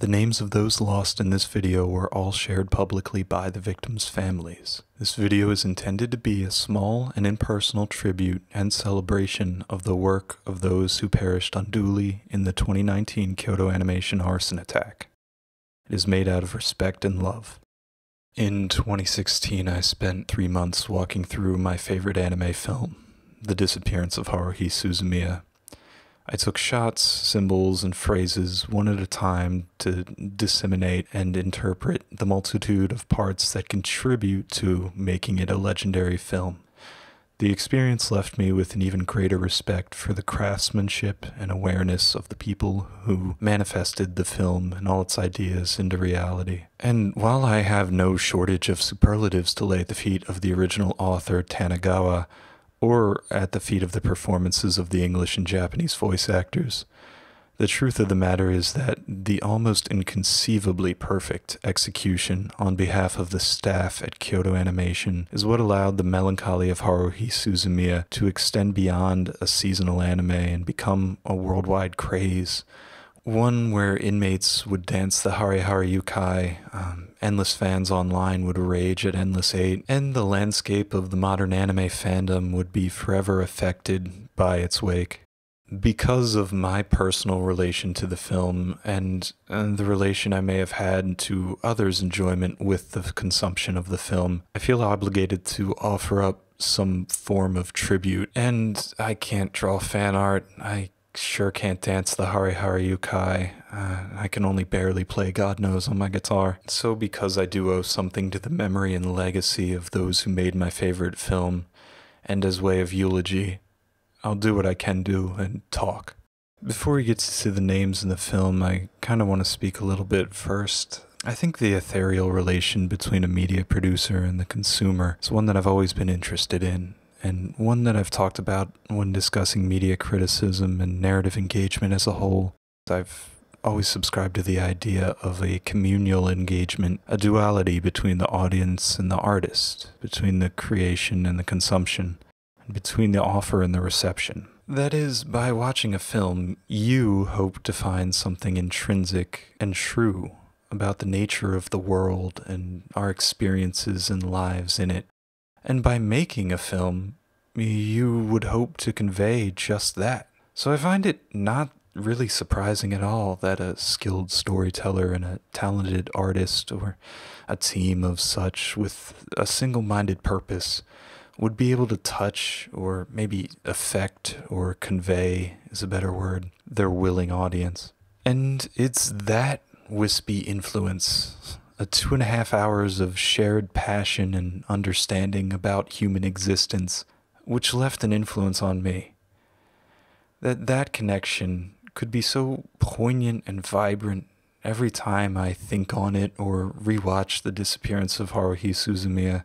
The names of those lost in this video were all shared publicly by the victims' families. This video is intended to be a small and impersonal tribute and celebration of the work of those who perished unduly in the 2019 Kyoto Animation arson attack. It is made out of respect and love. In 2016, I spent three months walking through my favorite anime film, The Disappearance of Haruhi Suzumiya, I took shots, symbols, and phrases one at a time to disseminate and interpret the multitude of parts that contribute to making it a legendary film. The experience left me with an even greater respect for the craftsmanship and awareness of the people who manifested the film and all its ideas into reality. And while I have no shortage of superlatives to lay at the feet of the original author Tanigawa, or at the feet of the performances of the English and Japanese voice actors. The truth of the matter is that the almost inconceivably perfect execution on behalf of the staff at Kyoto Animation is what allowed the melancholy of Haruhi Suzumiya to extend beyond a seasonal anime and become a worldwide craze. One where inmates would dance the Hare Hare Yukai, um, endless fans online would rage at Endless 8, and the landscape of the modern anime fandom would be forever affected by its wake. Because of my personal relation to the film and, and the relation I may have had to others' enjoyment with the consumption of the film, I feel obligated to offer up some form of tribute. And I can't draw fan art, I sure can't dance the Hare Hare Yukai. Uh, I can only barely play God knows on my guitar. So, because I do owe something to the memory and legacy of those who made my favorite film, and as way of eulogy, I'll do what I can do and talk. Before we get to the names in the film, I kind of want to speak a little bit first. I think the ethereal relation between a media producer and the consumer is one that I've always been interested in and one that I've talked about when discussing media criticism and narrative engagement as a whole. I've always subscribed to the idea of a communal engagement, a duality between the audience and the artist, between the creation and the consumption, and between the offer and the reception. That is, by watching a film, you hope to find something intrinsic and true about the nature of the world and our experiences and lives in it. And by making a film, you would hope to convey just that. So I find it not really surprising at all that a skilled storyteller and a talented artist or a team of such with a single minded purpose would be able to touch or maybe affect or convey is a better word their willing audience. And it's that wispy influence a two and a half hours of shared passion and understanding about human existence, which left an influence on me. That that connection could be so poignant and vibrant every time I think on it or rewatch the disappearance of Haruhi Suzumiya.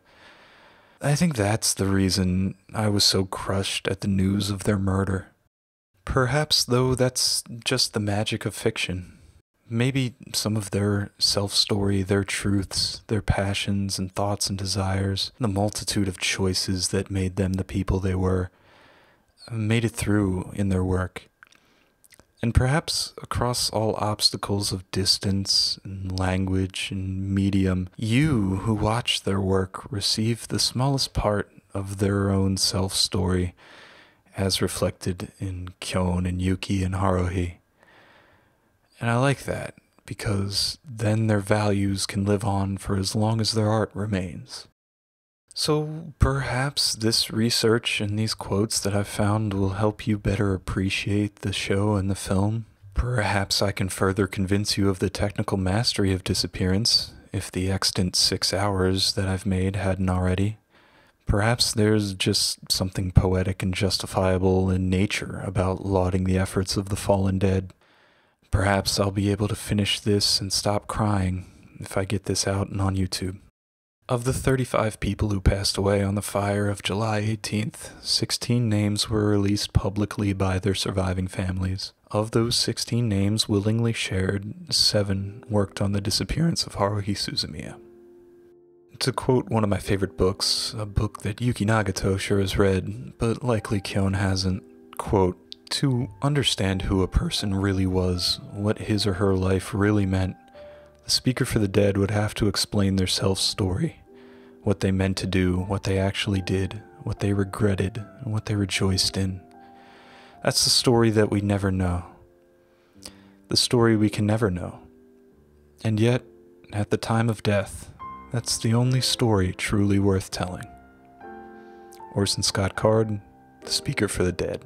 I think that's the reason I was so crushed at the news of their murder. Perhaps, though, that's just the magic of fiction maybe some of their self story, their truths, their passions and thoughts and desires, the multitude of choices that made them the people they were, made it through in their work. And perhaps across all obstacles of distance and language and medium, you who watch their work receive the smallest part of their own self story as reflected in Kyon and Yuki and Haruhi. And I like that because then their values can live on for as long as their art remains. So perhaps this research and these quotes that I've found will help you better appreciate the show and the film. Perhaps I can further convince you of the technical mastery of disappearance, if the extant six hours that I've made hadn't already. Perhaps there's just something poetic and justifiable in nature about lauding the efforts of the fallen dead. Perhaps I'll be able to finish this and stop crying if I get this out and on YouTube. Of the 35 people who passed away on the fire of July 18th, 16 names were released publicly by their surviving families. Of those 16 names willingly shared, seven worked on the disappearance of Haruhi Suzumiya. To quote one of my favorite books, a book that Yuki Nagato sure has read, but likely Kyon hasn't, quote, to understand who a person really was, what his or her life really meant, The speaker for the dead would have to explain their self story what they meant to do, what they actually did, what they regretted, and what they rejoiced in. That's the story that we never know. The story we can never know. And yet, at the time of death, that's the only story truly worth telling. Orson Scott Card, the speaker for the dead.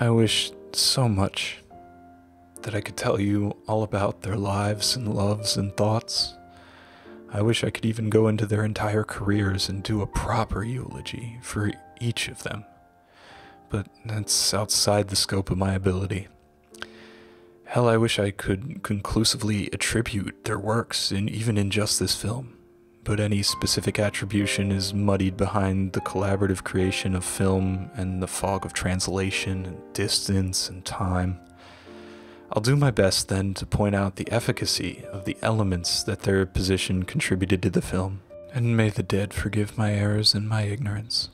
I wish so much that I could tell you all about their lives and loves and thoughts. I wish I could even go into their entire careers and do a proper eulogy for each of them. But that's outside the scope of my ability. Hell, I wish I could conclusively attribute their works, in, even in just this film. But any specific attribution is muddied behind the collaborative creation of film and the fog of translation and distance and time. I'll do my best then to point out the efficacy of the elements that their position contributed to the film, and may the dead forgive my errors and my ignorance.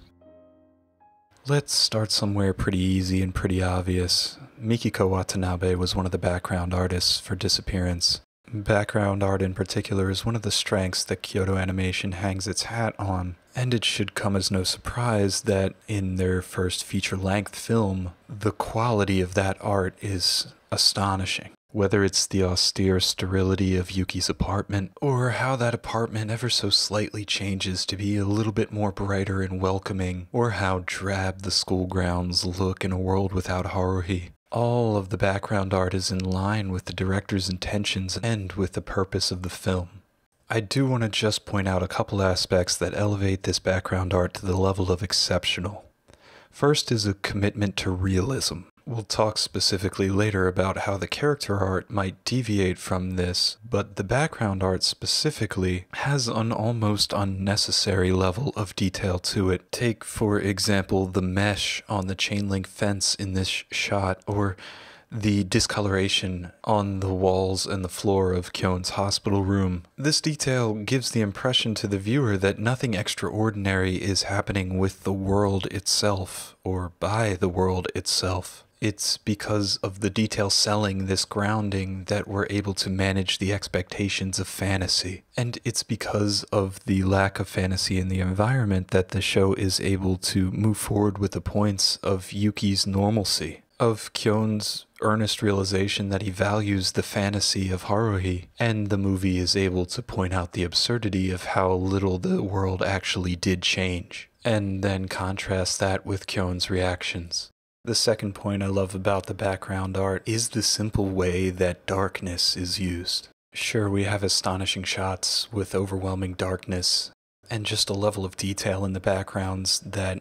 Let's start somewhere pretty easy and pretty obvious. Mikiko Watanabe was one of the background artists for Disappearance. Background art in particular is one of the strengths that Kyoto Animation hangs its hat on, and it should come as no surprise that in their first feature length film, the quality of that art is astonishing. Whether it's the austere sterility of Yuki's apartment, or how that apartment ever so slightly changes to be a little bit more brighter and welcoming, or how drab the school grounds look in a world without Haruhi. All of the background art is in line with the director's intentions and with the purpose of the film. I do want to just point out a couple aspects that elevate this background art to the level of exceptional. First is a commitment to realism. We'll talk specifically later about how the character art might deviate from this, but the background art specifically has an almost unnecessary level of detail to it. Take, for example, the mesh on the chain link fence in this shot, or the discoloration on the walls and the floor of Kyon's hospital room. This detail gives the impression to the viewer that nothing extraordinary is happening with the world itself or by the world itself. It's because of the detail selling this grounding that we're able to manage the expectations of fantasy. And it's because of the lack of fantasy in the environment that the show is able to move forward with the points of Yuki's normalcy, of Kyon's earnest realization that he values the fantasy of Haruhi, and the movie is able to point out the absurdity of how little the world actually did change, and then contrast that with Kyon's reactions. The second point I love about the background art is the simple way that darkness is used. Sure, we have astonishing shots with overwhelming darkness and just a level of detail in the backgrounds that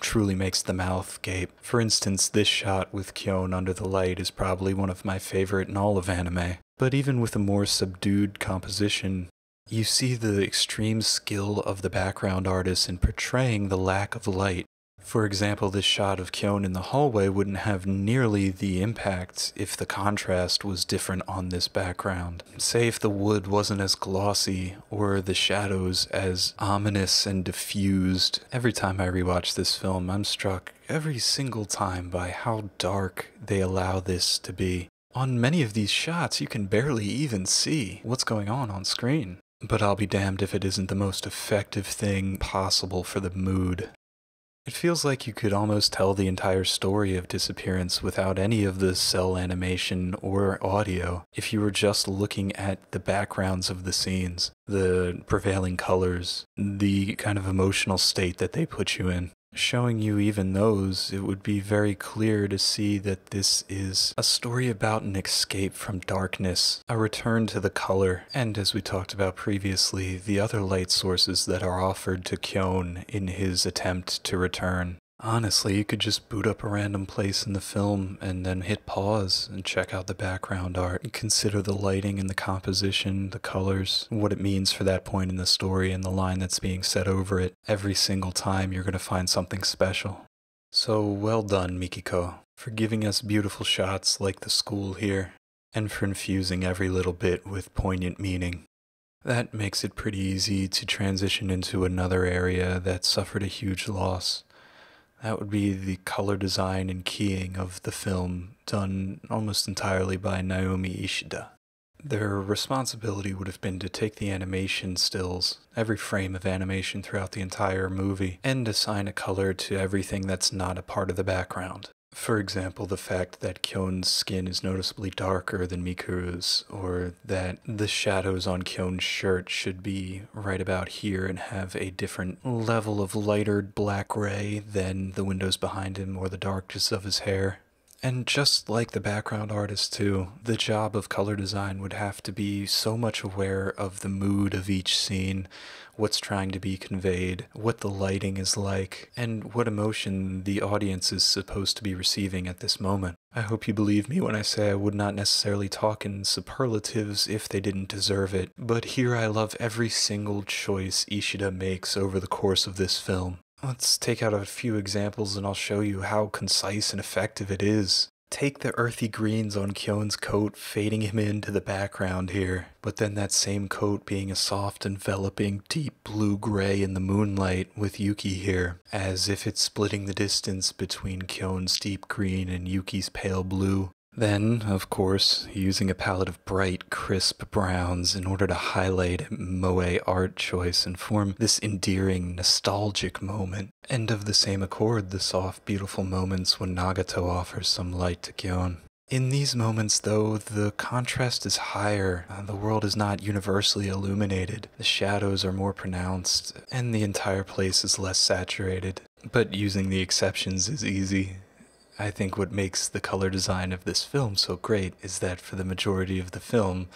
truly makes the mouth gape. For instance, this shot with Kyon under the light is probably one of my favorite in all of anime. But even with a more subdued composition, you see the extreme skill of the background artist in portraying the lack of light for example, this shot of Kyon in the hallway wouldn't have nearly the impact if the contrast was different on this background. Say if the wood wasn't as glossy or the shadows as ominous and diffused. Every time I rewatch this film, I'm struck every single time by how dark they allow this to be. On many of these shots, you can barely even see what's going on on screen. But I'll be damned if it isn't the most effective thing possible for the mood it feels like you could almost tell the entire story of disappearance without any of the cell animation or audio if you were just looking at the backgrounds of the scenes, the prevailing colors, the kind of emotional state that they put you in showing you even those, it would be very clear to see that this is a story about an escape from darkness, a return to the color, and as we talked about previously, the other light sources that are offered to Kyon in his attempt to return. Honestly, you could just boot up a random place in the film and then hit pause and check out the background art. And consider the lighting and the composition, the colors, what it means for that point in the story and the line that's being said over it. Every single time you're going to find something special. So well done, Mikiko, for giving us beautiful shots like the school here, and for infusing every little bit with poignant meaning. That makes it pretty easy to transition into another area that suffered a huge loss that would be the color design and keying of the film done almost entirely by Naomi Ishida. Their responsibility would have been to take the animation stills, every frame of animation throughout the entire movie, and assign a color to everything that's not a part of the background. For example, the fact that Kyon's skin is noticeably darker than Mikuru's, or that the shadows on Kyon's shirt should be right about here and have a different level of lighter black gray than the windows behind him or the darkness of his hair. And just like the background artist, too, the job of color design would have to be so much aware of the mood of each scene, what's trying to be conveyed, what the lighting is like, and what emotion the audience is supposed to be receiving at this moment. I hope you believe me when I say I would not necessarily talk in superlatives if they didn't deserve it, but here I love every single choice Ishida makes over the course of this film. Let's take out a few examples and I'll show you how concise and effective it is. Take the earthy greens on Kyon's coat, fading him into the background here, but then that same coat being a soft, enveloping, deep blue-gray in the moonlight with Yuki here, as if it's splitting the distance between Kyon's deep green and Yuki's pale blue. Then, of course, using a palette of bright, crisp browns in order to highlight Moe art choice and form this endearing, nostalgic moment. And of the same accord, the soft, beautiful moments when Nagato offers some light to Kyon. In these moments, though, the contrast is higher. Uh, the world is not universally illuminated. The shadows are more pronounced, and the entire place is less saturated. But using the exceptions is easy. I think what makes the color design of this film so great is that for the majority of the film,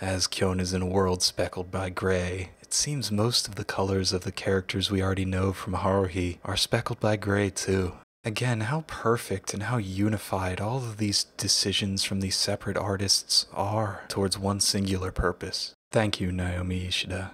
as Kyon is in a world speckled by gray, it seems most of the colors of the characters we already know from Haruhi are speckled by gray too. Again, how perfect and how unified all of these decisions from these separate artists are towards one singular purpose. Thank you, Naomi Ishida.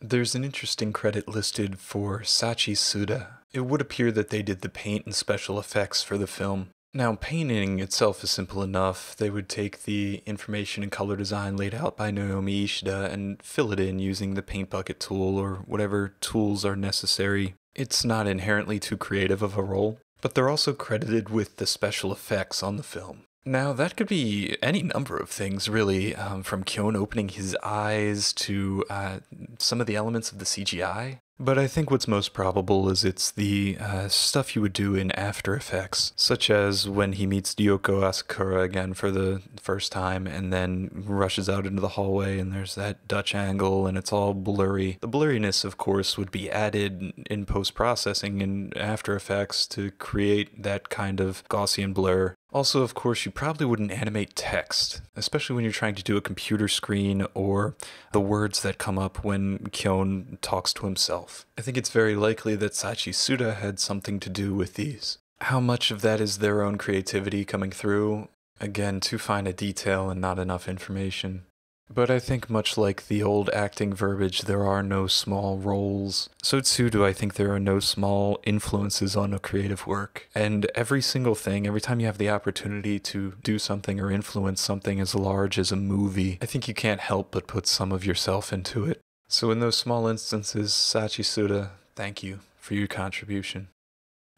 There's an interesting credit listed for Sachie Tsuda, it would appear that they did the paint and special effects for the film. Now, painting itself is simple enough. They would take the information and color design laid out by Naomi Ishida and fill it in using the paint bucket tool or whatever tools are necessary. It's not inherently too creative of a role, but they're also credited with the special effects on the film. Now, that could be any number of things, really, um, from Kyon opening his eyes to uh, some of the elements of the CGI. But I think what's most probable is it's the uh, stuff you would do in After Effects, such as when he meets Ryoko Asakura again for the first time and then rushes out into the hallway and there's that Dutch angle and it's all blurry. The blurriness, of course, would be added in post processing in After Effects to create that kind of Gaussian blur also, of course, you probably wouldn't animate text, especially when you're trying to do a computer screen or the words that come up when Kyon talks to himself. I think it's very likely that Sachie Tsuda had something to do with these. How much of that is their own creativity coming through? Again, too fine a detail and not enough information. But I think much like the old acting verbiage, there are no small roles. So too do I think there are no small influences on a creative work. And every single thing, every time you have the opportunity to do something or influence something as large as a movie, I think you can't help but put some of yourself into it. So in those small instances, Sachie Tsuda, thank you for your contribution.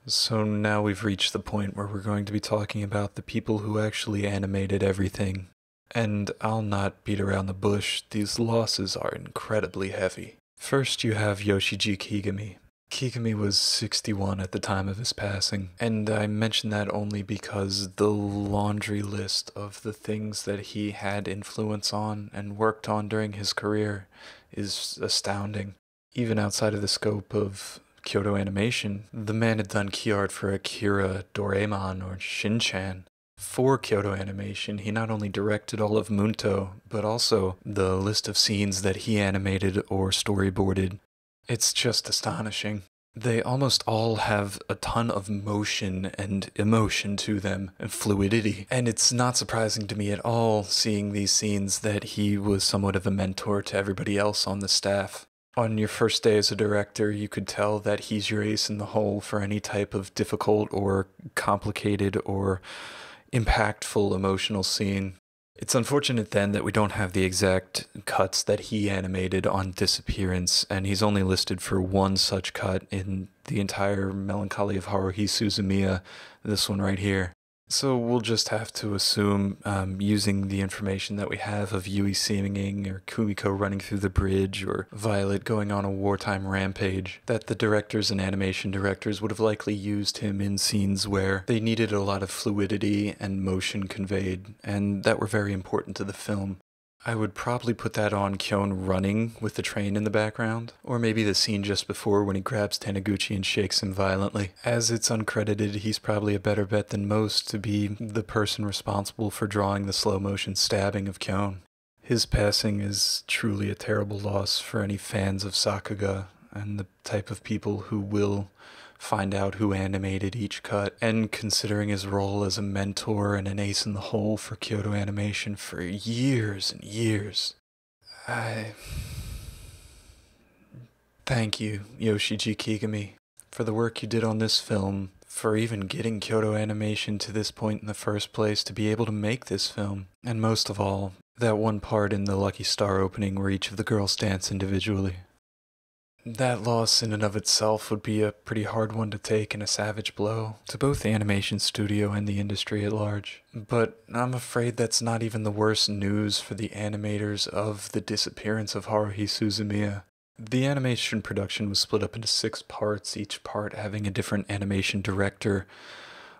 So now we've reached the point where we're going to be talking about the people who actually animated everything and I'll not beat around the bush, these losses are incredibly heavy. First, you have Yoshiji Kigami. Kigami was 61 at the time of his passing, and I mention that only because the laundry list of the things that he had influence on and worked on during his career is astounding. Even outside of the scope of Kyoto Animation, the man had done key art for Akira, Doraemon, or Shin-Chan, for Kyoto Animation, he not only directed all of Munto, but also the list of scenes that he animated or storyboarded. It's just astonishing. They almost all have a ton of motion and emotion to them, and fluidity. And it's not surprising to me at all seeing these scenes that he was somewhat of a mentor to everybody else on the staff. On your first day as a director, you could tell that he's your ace in the hole for any type of difficult or complicated or impactful emotional scene. It's unfortunate then that we don't have the exact cuts that he animated on Disappearance, and he's only listed for one such cut in the entire Melancholy of Haruhi Suzumiya, this one right here. So we'll just have to assume, um, using the information that we have of Yui singing, or Kumiko running through the bridge, or Violet going on a wartime rampage, that the directors and animation directors would have likely used him in scenes where they needed a lot of fluidity and motion conveyed, and that were very important to the film. I would probably put that on Kyon running with the train in the background, or maybe the scene just before when he grabs Taniguchi and shakes him violently. As it's uncredited, he's probably a better bet than most to be the person responsible for drawing the slow motion stabbing of Kyon. His passing is truly a terrible loss for any fans of Sakuga and the type of people who will find out who animated each cut, and considering his role as a mentor and an ace in the hole for Kyoto Animation for years and years. I. Thank you, Yoshiji Kigami, for the work you did on this film, for even getting Kyoto Animation to this point in the first place to be able to make this film, and most of all, that one part in the Lucky Star opening where each of the girls dance individually. That loss in and of itself would be a pretty hard one to take and a savage blow to both the animation studio and the industry at large. But I'm afraid that's not even the worst news for the animators of the disappearance of Haruhi Suzumiya. The animation production was split up into six parts, each part having a different animation director.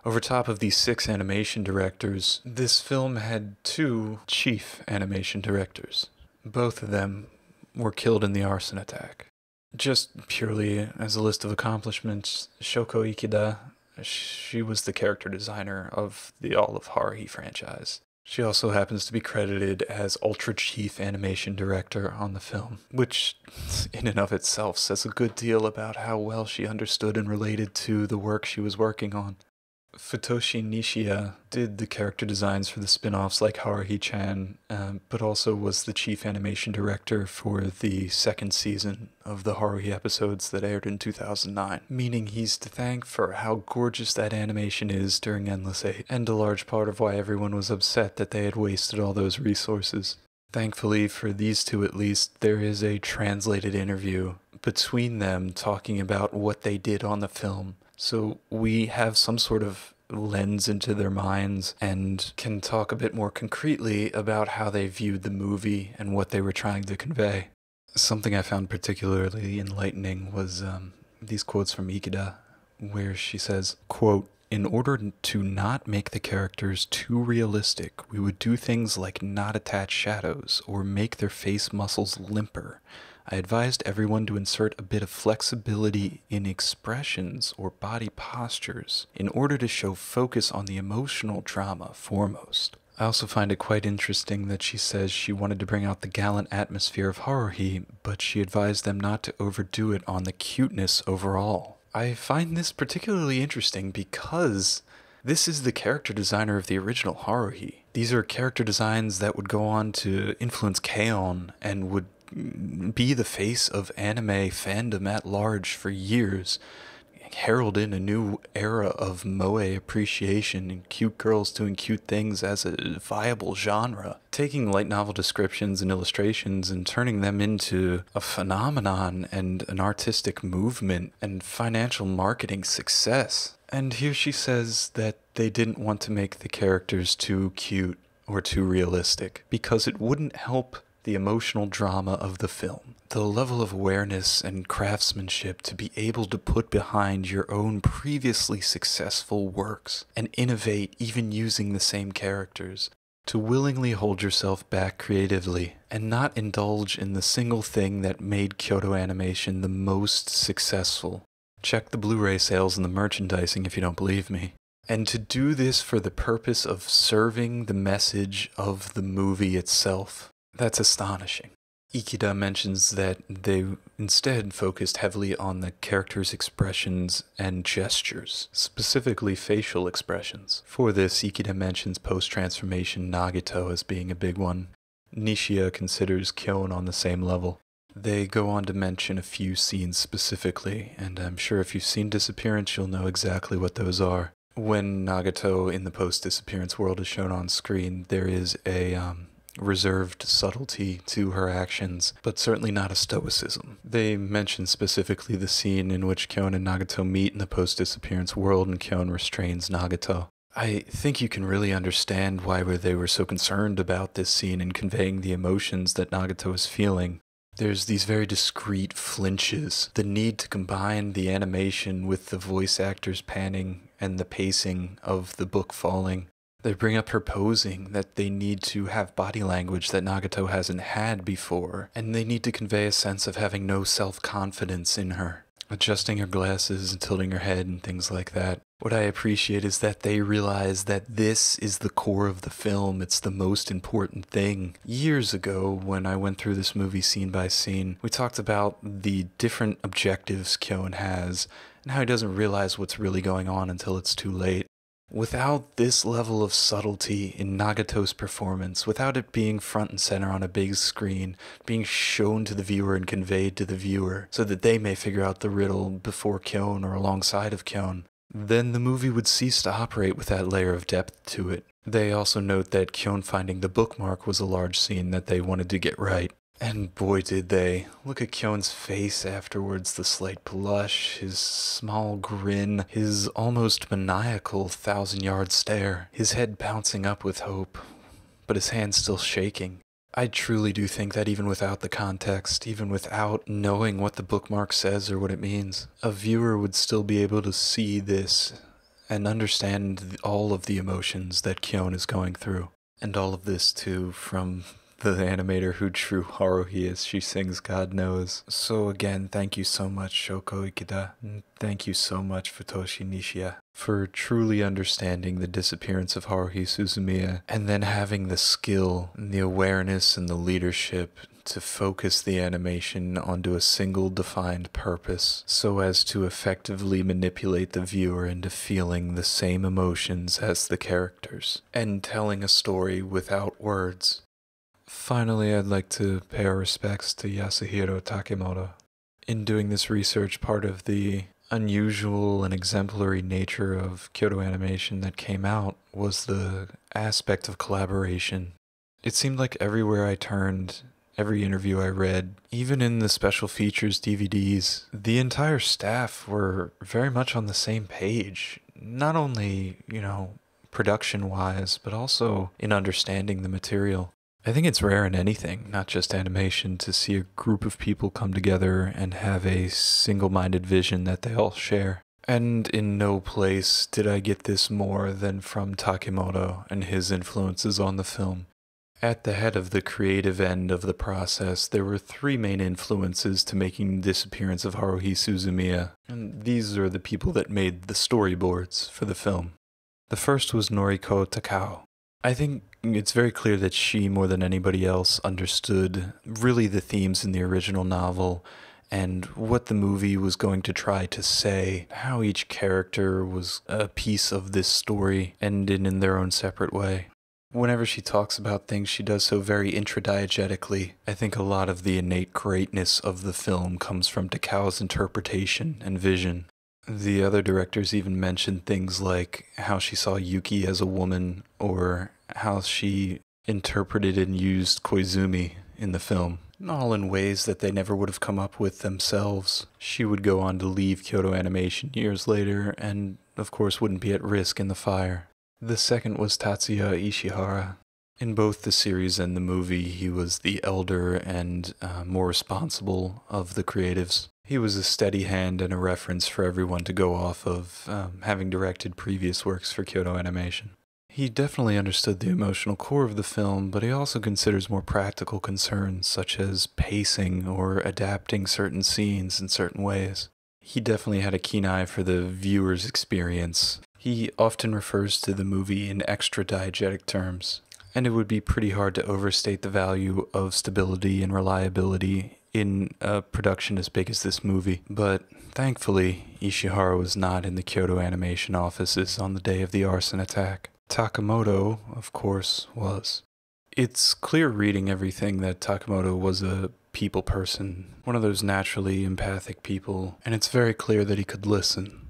Over top of these six animation directors, this film had two chief animation directors. Both of them were killed in the arson attack. Just purely as a list of accomplishments, Shoko Ikeda, she was the character designer of the All of Haruhi franchise. She also happens to be credited as Ultra Chief Animation Director on the film, which in and of itself says a good deal about how well she understood and related to the work she was working on. Futoshi Nishiya did the character designs for the spin offs like Haruhi chan, um, but also was the chief animation director for the second season of the Haruhi episodes that aired in 2009, meaning he's to thank for how gorgeous that animation is during Endless Eight, and a large part of why everyone was upset that they had wasted all those resources. Thankfully, for these two at least, there is a translated interview between them talking about what they did on the film so we have some sort of lens into their minds and can talk a bit more concretely about how they viewed the movie and what they were trying to convey. Something I found particularly enlightening was um, these quotes from Ikeda, where she says, quote, in order to not make the characters too realistic, we would do things like not attach shadows or make their face muscles limper I advised everyone to insert a bit of flexibility in expressions or body postures in order to show focus on the emotional drama foremost. I also find it quite interesting that she says she wanted to bring out the gallant atmosphere of Haruhi, but she advised them not to overdo it on the cuteness overall. I find this particularly interesting because this is the character designer of the original Haruhi. These are character designs that would go on to influence K-On! and would be the face of anime fandom at large for years, heralding a new era of moe appreciation and cute girls doing cute things as a viable genre. Taking light novel descriptions and illustrations and turning them into a phenomenon and an artistic movement and financial marketing success. And here she says that they didn't want to make the characters too cute or too realistic because it wouldn't help the emotional drama of the film, the level of awareness and craftsmanship to be able to put behind your own previously successful works and innovate even using the same characters, to willingly hold yourself back creatively and not indulge in the single thing that made Kyoto Animation the most successful. Check the Blu ray sales and the merchandising if you don't believe me. And to do this for the purpose of serving the message of the movie itself. That's astonishing. Ikeda mentions that they instead focused heavily on the character's expressions and gestures, specifically facial expressions. For this, Ikeda mentions post-transformation Nagato as being a big one. Nishiya considers Kyon on the same level. They go on to mention a few scenes specifically, and I'm sure if you've seen Disappearance, you'll know exactly what those are. When Nagato in the post-disappearance world is shown on screen, there is a um, reserved subtlety to her actions, but certainly not a stoicism. They mention specifically the scene in which Kyon and Nagato meet in the post disappearance world and Kyon restrains Nagato. I think you can really understand why they were so concerned about this scene and conveying the emotions that Nagato is feeling. There's these very discreet flinches, the need to combine the animation with the voice actors panning and the pacing of the book falling. They bring up her posing, that they need to have body language that Nagato hasn't had before, and they need to convey a sense of having no self confidence in her. Adjusting her glasses and tilting her head and things like that. What I appreciate is that they realize that this is the core of the film. It's the most important thing. Years ago, when I went through this movie scene by scene, we talked about the different objectives Kyon has and how he doesn't realize what's really going on until it's too late. Without this level of subtlety in Nagato's performance, without it being front and center on a big screen, being shown to the viewer and conveyed to the viewer so that they may figure out the riddle before Kyon or alongside of Kyon, then the movie would cease to operate with that layer of depth to it. They also note that Kyon finding the bookmark was a large scene that they wanted to get right. And boy did they. Look at Kyon's face afterwards, the slight blush, his small grin, his almost maniacal thousand yard stare, his head bouncing up with hope, but his hands still shaking. I truly do think that even without the context, even without knowing what the bookmark says or what it means, a viewer would still be able to see this and understand all of the emotions that Kyon is going through. And all of this too from the animator who drew Haruhi as she sings God Knows. So again, thank you so much Shoko Ikeda, and thank you so much Futoshi Nishiya for truly understanding the disappearance of Haruhi Suzumiya and then having the skill and the awareness and the leadership to focus the animation onto a single defined purpose so as to effectively manipulate the viewer into feeling the same emotions as the characters and telling a story without words. Finally, I'd like to pay our respects to Yasuhiro Takemoto. In doing this research, part of the unusual and exemplary nature of Kyoto Animation that came out was the aspect of collaboration. It seemed like everywhere I turned, every interview I read, even in the special features DVDs, the entire staff were very much on the same page. Not only, you know, production wise, but also in understanding the material. I think it's rare in anything, not just animation, to see a group of people come together and have a single minded vision that they all share. And in no place did I get this more than from Takemoto and his influences on the film. At the head of the creative end of the process, there were three main influences to making the disappearance of Haruhi Suzumiya, and these are the people that made the storyboards for the film. The first was Noriko Takao. I think it's very clear that she, more than anybody else, understood really the themes in the original novel and what the movie was going to try to say, how each character was a piece of this story, ended in their own separate way. Whenever she talks about things, she does so very intradiegetically. I think a lot of the innate greatness of the film comes from Takao's interpretation and vision. The other directors even mentioned things like how she saw Yuki as a woman or how she interpreted and used Koizumi in the film, all in ways that they never would have come up with themselves. She would go on to leave Kyoto Animation years later and, of course, wouldn't be at risk in the fire. The second was Tatsuya Ishihara. In both the series and the movie, he was the elder and uh, more responsible of the creatives. He was a steady hand and a reference for everyone to go off of, um, having directed previous works for Kyoto Animation. He definitely understood the emotional core of the film, but he also considers more practical concerns such as pacing or adapting certain scenes in certain ways. He definitely had a keen eye for the viewer's experience. He often refers to the movie in extra diegetic terms, and it would be pretty hard to overstate the value of stability and reliability in a production as big as this movie. But thankfully, Ishihara was not in the Kyoto animation offices on the day of the arson attack. Takemoto, of course, was. It's clear reading everything that Takemoto was a people person, one of those naturally empathic people, and it's very clear that he could listen.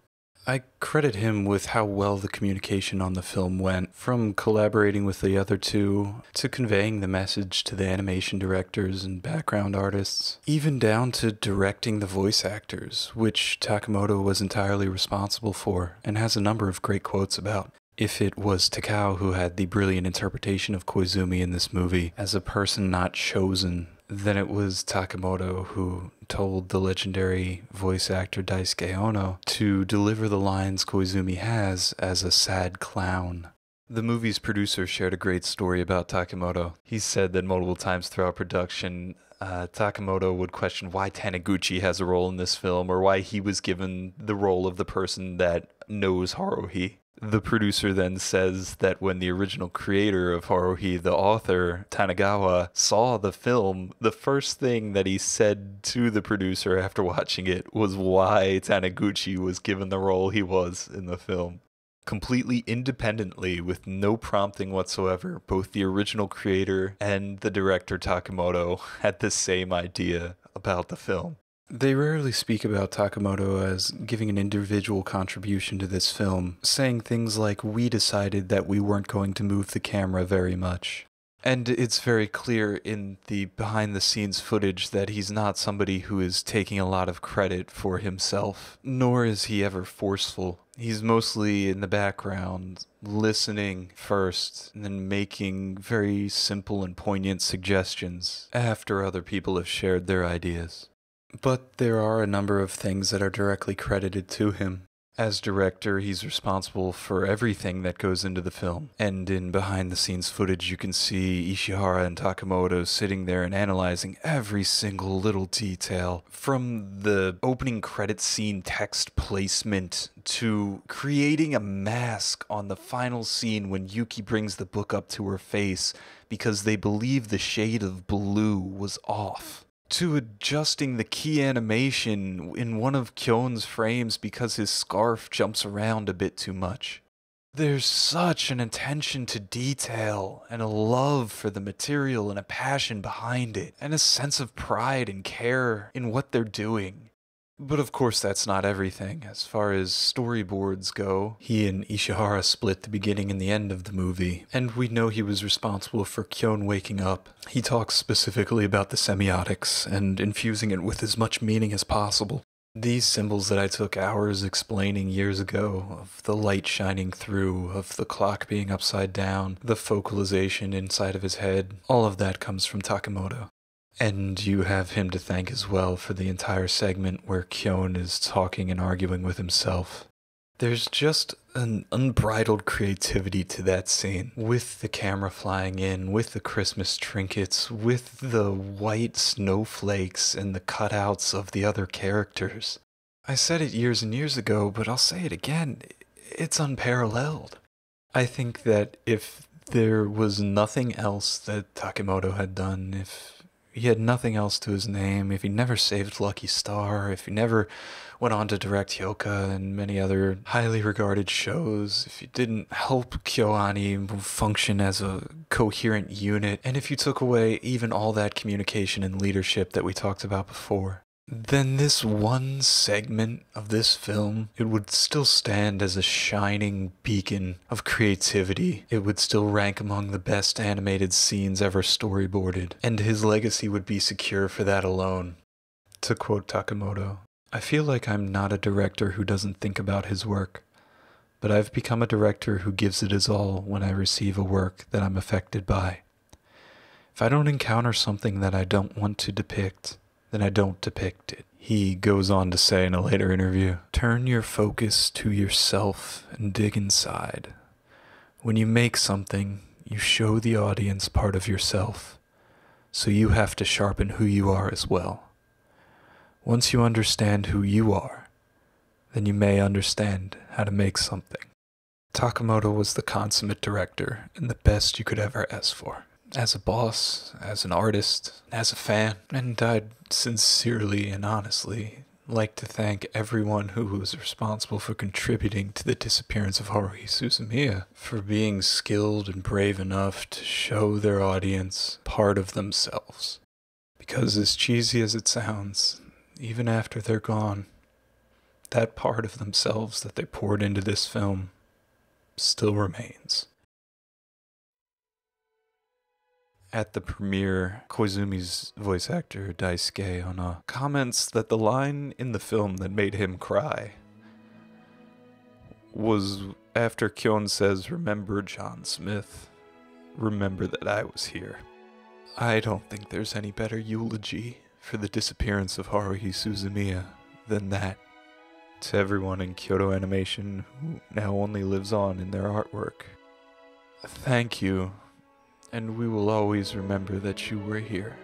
I credit him with how well the communication on the film went, from collaborating with the other two to conveying the message to the animation directors and background artists, even down to directing the voice actors, which Takemoto was entirely responsible for and has a number of great quotes about. If it was Takao who had the brilliant interpretation of Koizumi in this movie as a person not chosen, then it was Takemoto who told the legendary voice actor Daisuke Ono to deliver the lines Koizumi has as a sad clown. The movie's producer shared a great story about Takemoto. He said that multiple times throughout production, uh, Takemoto would question why Taniguchi has a role in this film or why he was given the role of the person that knows Haruhi. The producer then says that when the original creator of Haruhi, the author, Tanigawa, saw the film, the first thing that he said to the producer after watching it was why Taniguchi was given the role he was in the film. Completely independently, with no prompting whatsoever, both the original creator and the director Takemoto had the same idea about the film. They rarely speak about Takemoto as giving an individual contribution to this film, saying things like, We decided that we weren't going to move the camera very much. And it's very clear in the behind the scenes footage that he's not somebody who is taking a lot of credit for himself, nor is he ever forceful. He's mostly in the background, listening first, and then making very simple and poignant suggestions after other people have shared their ideas. But there are a number of things that are directly credited to him. As director, he's responsible for everything that goes into the film. And in behind the scenes footage, you can see Ishihara and Takemoto sitting there and analyzing every single little detail. From the opening credit scene text placement to creating a mask on the final scene when Yuki brings the book up to her face because they believe the shade of blue was off to adjusting the key animation in one of Kyon's frames because his scarf jumps around a bit too much. There's such an attention to detail and a love for the material and a passion behind it and a sense of pride and care in what they're doing. But of course, that's not everything. As far as storyboards go, he and Ishihara split the beginning and the end of the movie, and we know he was responsible for Kyon waking up. He talks specifically about the semiotics and infusing it with as much meaning as possible. These symbols that I took hours explaining years ago, of the light shining through, of the clock being upside down, the focalization inside of his head, all of that comes from Takemoto. And you have him to thank as well for the entire segment where Kyon is talking and arguing with himself. There's just an unbridled creativity to that scene, with the camera flying in, with the Christmas trinkets, with the white snowflakes and the cutouts of the other characters. I said it years and years ago, but I'll say it again it's unparalleled. I think that if there was nothing else that Takemoto had done, if he had nothing else to his name, if he never saved Lucky Star, if he never went on to direct Hyouka and many other highly regarded shows, if he didn't help KyoAni function as a coherent unit, and if you took away even all that communication and leadership that we talked about before, then this one segment of this film, it would still stand as a shining beacon of creativity. It would still rank among the best animated scenes ever storyboarded, and his legacy would be secure for that alone. To quote Takemoto, I feel like I'm not a director who doesn't think about his work, but I've become a director who gives it his all when I receive a work that I'm affected by. If I don't encounter something that I don't want to depict, then I don't depict it. He goes on to say in a later interview Turn your focus to yourself and dig inside. When you make something, you show the audience part of yourself, so you have to sharpen who you are as well. Once you understand who you are, then you may understand how to make something. Takemoto was the consummate director and the best you could ever ask for as a boss, as an artist, as a fan, and I'd sincerely and honestly like to thank everyone who was responsible for contributing to the disappearance of Haruhi Suzumiya, for being skilled and brave enough to show their audience part of themselves. Because as cheesy as it sounds, even after they're gone, that part of themselves that they poured into this film still remains. At the premiere, Koizumi's voice actor Daisuke Ono comments that the line in the film that made him cry was after Kyon says, Remember John Smith, remember that I was here. I don't think there's any better eulogy for the disappearance of Haruhi Suzumiya than that. To everyone in Kyoto Animation who now only lives on in their artwork, thank you, and we will always remember that you were here.